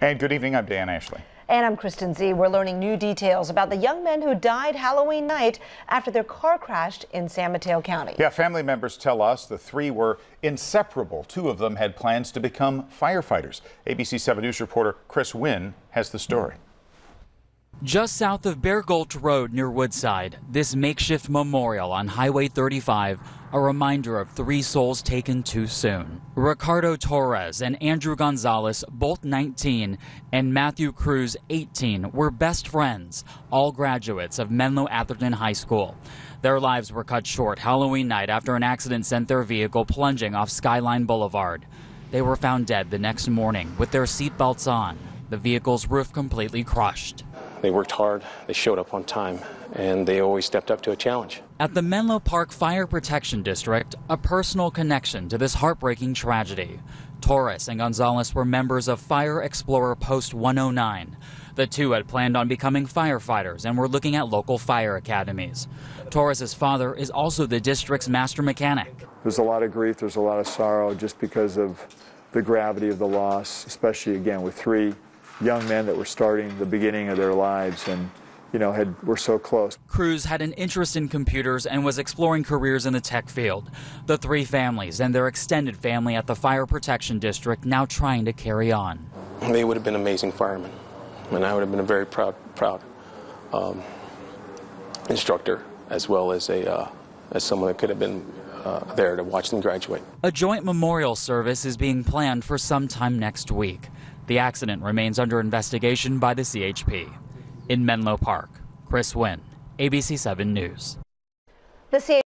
And good evening, I'm Dan Ashley. And I'm Kristen Sze. We're learning new details about the young men who died Halloween night after their car crashed in San Mateo County. Yeah, family members tell us the three were inseparable. Two of them had plans to become firefighters. ABC 7 News reporter Chris Nguyen has the story. Just south of Bear Gulch Road near Woodside, this makeshift memorial on Highway 35, a reminder of three souls taken too soon. Ricardo Torres and Andrew Gonzalez, both 19, and Matthew Cruz, 18, were best friends, all graduates of Menlo Atherton High School. Their lives were cut short Halloween night after an accident sent their vehicle plunging off Skyline Boulevard. They were found dead the next morning with their seatbelts on, the vehicle's roof completely crushed. They worked hard, they showed up on time, and they always stepped up to a challenge. At the Menlo Park Fire Protection District, a personal connection to this heartbreaking tragedy. Torres and Gonzalez were members of Fire Explorer Post 109. The two had planned on becoming firefighters and were looking at local fire academies. Torres's father is also the district's master mechanic. There's a lot of grief, there's a lot of sorrow just because of the gravity of the loss, especially again with three young men that were starting the beginning of their lives and you know had were so close. Cruz had an interest in computers and was exploring careers in the tech field. The three families and their extended family at the fire protection district now trying to carry on. They would have been amazing firemen, and I would have been a very proud proud um, instructor as well as a uh, as someone that could have been uh, there to watch them graduate. A joint memorial service is being planned for sometime next week. The accident remains under investigation by the CHP. In Menlo Park, Chris Nguyen, ABC 7 News. The